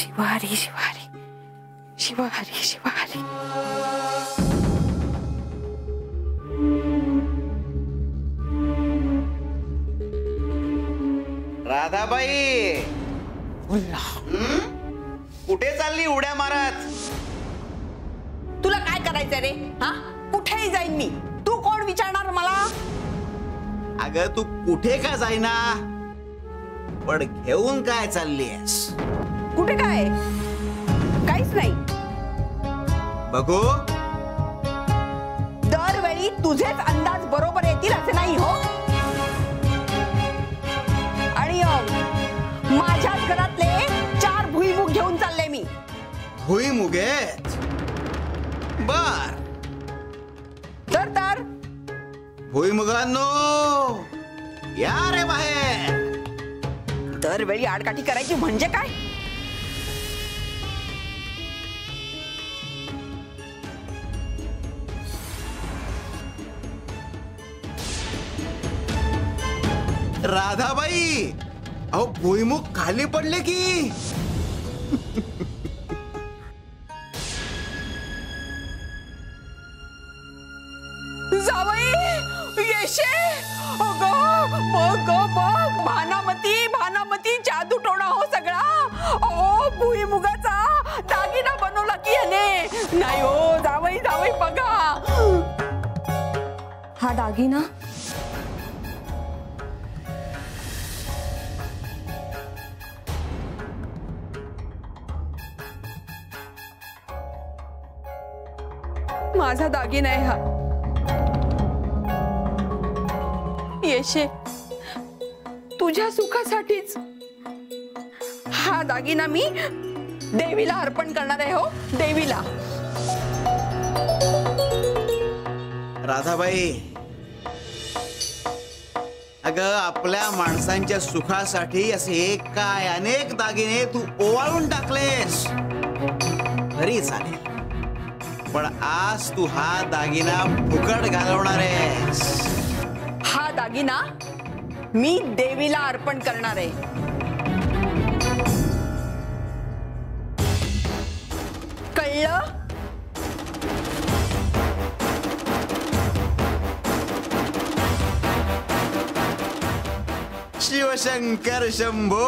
शिवहरी शिवहरी शिवहरी शिवहरी राधाबाई. हं? कुठे चालली उड्या मारत? तुला काय करायचं रे? हा? कुठेही जाईन मी. तू कोण विचारणार मला? अगं तू कुठे का जाईना? पण घेऊन काय चाललीयस? कुठे काय? काहीच नाही. बघू. दरवेळी तुझेच अंदाज बरोबर येतील असे नाही हो? आणि माझ्याच घरातले चार भुईमुग घेऊन चालले मी. भुई मुगेत बर. तर तर? भुईमुगांनो या रे बाहेर. दरवेळी आडकाठी करायची म्हणजे काय? राधाबाई अहो भुईमुग खाली पडले की? जावई येशे! अगं बघ बघ भानामती भानामती जादू टोणा हो सगळा. ओ भुईमुगाचा दागिना बनवला की याने. नाही हो जावई जावई बघा. हा दागिना? माझा दागिना आहे हा. येशे तुझ्या सुखासाठीच हा दागिना मी देवीला अर्पण करणार आहे हो देवीला. राधाबाई अगं आपल्या माणसांच्या सुखासाठी असे काय अनेक दागिने तू ओवाळून टाकलेस. तरी चालेल पण आज तू हा दागिना फुकट घालवणार आहेस. हा दागिना मी देवीला अर्पण करणार आहे. कळलं? शिवशंकर शंभो!